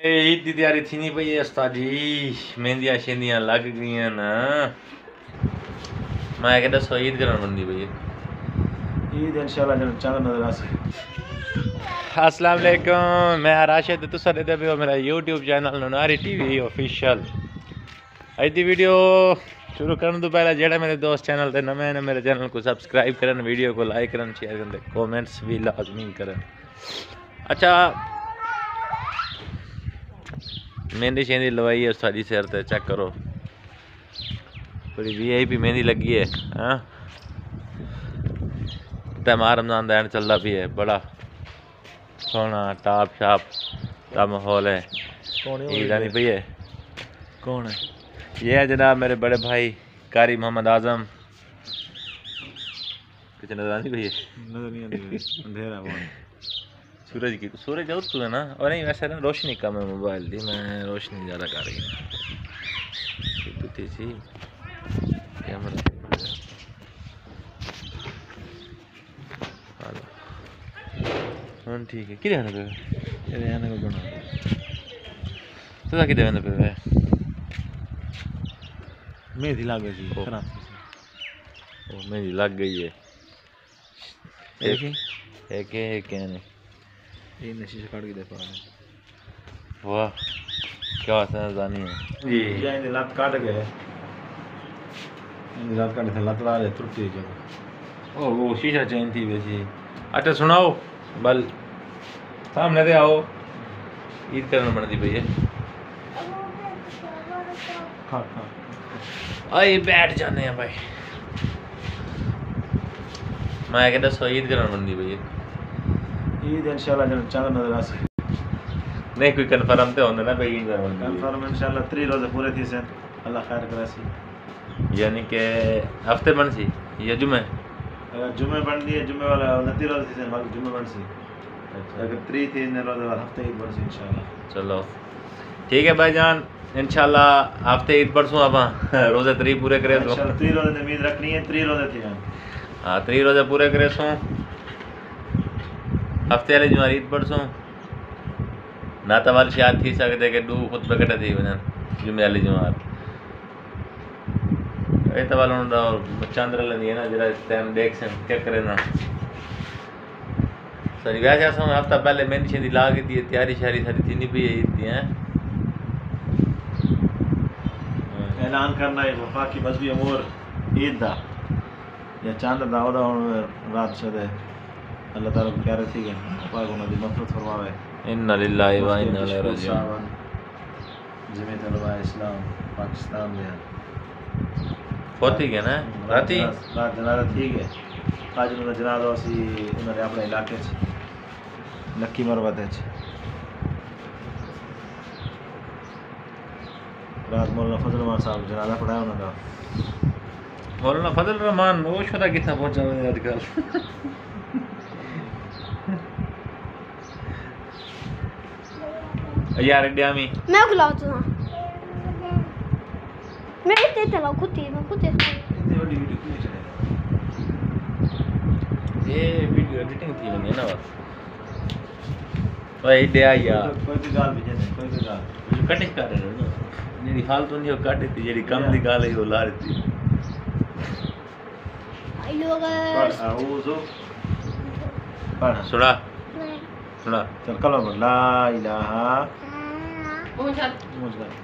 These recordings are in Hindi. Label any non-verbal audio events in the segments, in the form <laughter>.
ईद की तैयारी थी नहीं पी उस्ताद। जी मेहंदिया शेंदियाँ लग गई आहिनि माँ खे ॾसो ईद करणु बनती पी ईद अस्सलाम वालेकुम। मैं राशिद तुसा देते पे हो मेरा YouTube channel Nanari TV official अज की वीडियो शुरू करने तो पहले जो मेरे दोस्त चैनल से नवे ने मेरे चैनल को सब्सक्राइब करन वीडियो को लाइक करन शेयर करन कमेंट्स भी लाजमी करन। अच्छा मेहंदी शेंदी लवाई है सारी सिर पर चेक करो। बड़ी वी आई पी मेहंदी लगी है हाँ। तैमार रमज़ान दैन रहा भी है बड़ा सोना टाप शाप का माहौल है। ईद आनी पी है कौन है? ये है जनाब मेरे बड़े भाई कारी मोहम्मद आज़म। कुछ नज़र आनी पी नज़र नहीं आती अंधेरा सूरज की सूरज ज़रूर तू है ना? और नहीं वैसे ना रोशनी कम है मोबाइल की मैं रोशनी ज़्यादा कर रही हूँ। थी तो कैमरा हाँ। ठीक है। कि आने पे तेरे आने को बना तो ताकि पे वे मेहंदी लग गई थी। ओ लग गई है। एक एक एक है। ये नशे से काट के दे पा वाह क्या जानी है ये इन लात काट गए इन लात काट थे लात ला रहे त्रुटि जगह ओ वो शीशा चेंज थी वैसी अच्छा सुनाओ बल सामने दे आओ ईद करना बनती पई है आए बैठ जाने हैं भाई मैं कहता सो ईद करना बनती पई है ईद इंशाल्लाह चंद नज़र आ नहीं कोई कन्फर्म तो होंगे ना भाई ईद कंफर्म इंशाल्लाह त्री रोज़े पूरे थी से अल्लाह खैर करे सी यानी कि हफ़्ते बन सी या जुमे अगर जुम्मे बन दिए जुम्मे वाला उनती रोज़े थी से बाकी जुम्मे बन सी अगर त्री थी ने रोज़े वाला हफ़्ते ईद बन सी इंशाल्लाह चलो ठीक है भाईजान इंशाल्लाह हफ़्ते ईद परसों आप रोज़े त्री पूरे करे तो इंशाल्लाह त्री रोज़े उम्मीद रखनी है त्री रोज़े थी हाँ त्री रोजा पूरे करे सो अफ़्ते अली जुमां रीत पढ़सूं नातवाल तो शायदि थी सघे की डू खुद प्रकट थी वन जुमे अली जुमां एतवाल तो चांद्रल ना, जरा टाइम देख से क्या करे ना। सर, वैसे समय हफ़्ता पहले मेहनत शेंदी ला के दी तैयारी शारी सारी थी पी है इतनी है। ऐलान करना है, वफा की मजहबी अमूर ईद का या चाँद दावदा रात सदे अल्लाह ताला को प्यारे सीखे अपार को नदी मस्त फरमावे। इन नलिला इवा इन नलिला जिमी तलवा इस्लाम पाकिस्तान में। फोटी क्या ना? राती रात? जनादा ठीक है। आज उन्होंने जनादा उसी उन्होंने अपने इलाके च नक्की मरवा दे च। रात मोलना फजल मार साहब जनादा पढ़ाया उन्होंने। मोलना फजल रहमान वो शोधा कितना पहुँचा है आजकल? यार ड्यामी मैं। खिलाता तो हूँ। हाँ। मैं इतने चलाऊं खुद ही मैं खुद ही ये वीडियो एडिटिंग थी मैंने ना। ओए डया यार। कोई तो, भी तो गाल भेजे नहीं कोई भी गाल। जो कटिंग कर रहे हो ना। मेरी फालतू नहीं हो काट देती जेडी कम दी गाल है वो ला देती आई लोग हाँ, वो जो। पढ़। सुना। सुना। चल कलम ला इलाहा।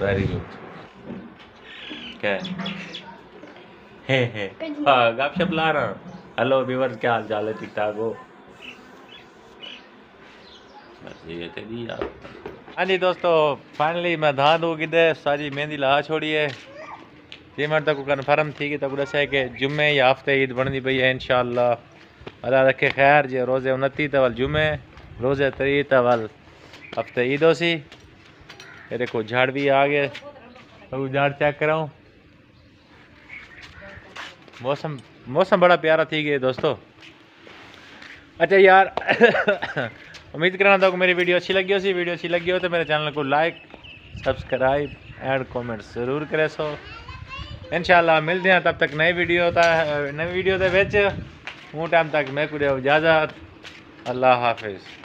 वेरी गुड क्या है हे हे हाँ गपशप ला रहा हूँ हेलो व्यूअर्स क्या हाल चाल है ठीक ठाक हो बस ये थे जी यार हाँ जी दोस्तों फाइनली मैं धा दूँ किधर सारी मेहंदी ला छोड़ी है ये मेरे तक कन्फर्म थी कि तक दस है कि जुम्मे या हफ्ते ईद बनती पई है इंशाल्लाह अल्लाह रखे खैर जे रोज़े उनती तवल जुमे રોજે तो वाल। हफ़्ते ઈદો સી એ દેખો ઝાડ બી આ ગયા હું झाड़ चेक કરાઉં मौसम मौसम बड़ा प्यारा थी गए दोस्तों। अच्छा यार, <coughs> उम्मीद करना था कि मेरी वीडियो अच्छी लगी हो सी वीडियो अच्छी लगी हो तो मेरे चैनल को लाइक, सब्सक्राइब एंड कमेंट ज़रूर करे सो। इन मिलते हैं तब तक नई वीडियो नई वीडियो के बेच हूँ टाइम तक मैं कुछ इजाज़त अल्लाह हाफिज़।